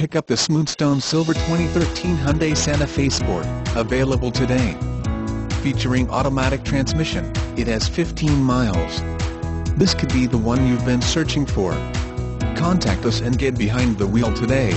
Pick up this Moonstone Silver 2013 Hyundai Santa Fe Sport, available today. Featuring automatic transmission, it has 15 miles. This could be the one you've been searching for. Contact us and get behind the wheel today.